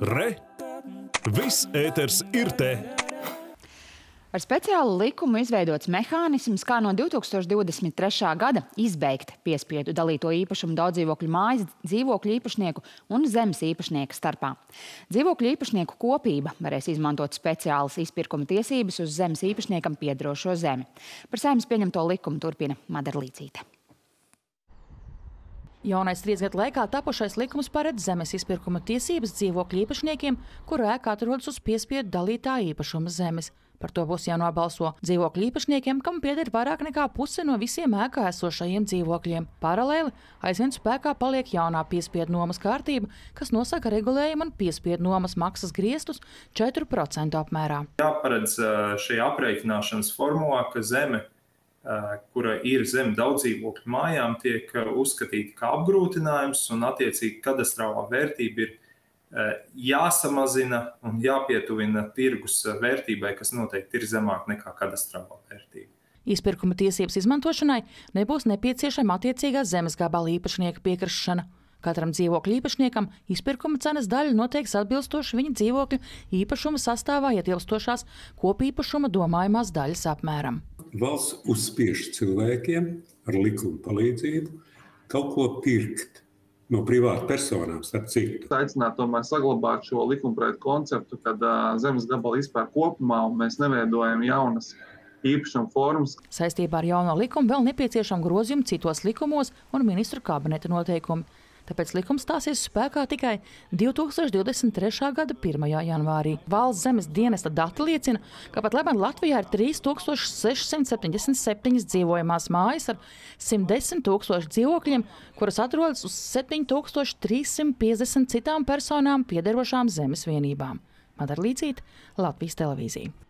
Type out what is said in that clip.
Re! Viss ēters ir te! Ar speciālu likumu izveidots mehānisms, kā no 2023. gada izbeigt piespiedu dalīto īpašumu daudzdzīvokļu mājas dzīvokļu īpašnieku un zemes īpašnieku starpā. Dzīvokļu īpašnieku kopība varēs izmantot speciālas izpirkuma tiesības uz zemes īpašniekam piedrošo zemi. Par saimnes pieņemto likumu turpina Madara Līcīte. Jaunais trīs gadu laikā tapušais likums paredz zemes izpirkuma tiesības dzīvokļu īpašniekiem, kuru ēka atrodas uz piespiedu dalītā īpašuma zemes. Par to būs jānobalso dzīvokļu īpašniekiem, kam pieder vairāk nekā puse no visiem ēkā esošajiem dzīvokļiem. Paralēli aizvien spēkā paliek jaunā piespiedu nomas kārtība, kas nosaka regulējumu un piespiedu nomas maksas griestus 4% apmērā. Jāparedz šī aprēķināšanas formulā, ka zeme kura ir zem daudzdzīvokļu mājām, tiek uzskatīta kā apgrūtinājums, un attiecīgi kadastrālā vērtība ir jāsamazina un jāpietuvina tirgus vērtībai, kas noteikti ir zemāka nekā kadastrālā vērtība. Izpirkuma tiesības izmantošanai nebūs nepieciešama attiecīgā zemes gabala īpašnieka piekrišana. Katram dzīvokļu īpašniekam izpirkuma cenas daļa noteiks atbilstoši viņa dzīvokļu īpašuma sastāvā ietilpstošās kopīpašuma domājumās daļas apmēram valsts uzspiež cilvēkiem ar likuma palīdzību kaut ko pirkt. No privāta personām, starp citu. Aicinātu tomēr saglabāt šo likumprojektu konceptu, kad uh, zemes gabala izpērk kopumā un mēs neveidojam jaunas īpašuma formas. Saistībā ar jauno likumu vēl nepieciešama grozījuma citos likumos un ministru kabineta noteikumi tāpēc likums stāsies spēkā tikai 2023. gada 1. janvārī. Valsts zemes dienesta dati liecina, ka pat labāk Latvijā ir 3677 dzīvojamās mājas ar 110 tūkstošu dzīvokļiem, kuras atrodas uz 7350 citām personām piederošām zemes vienībām. Madara Līdzīte, Latvijas televīzija.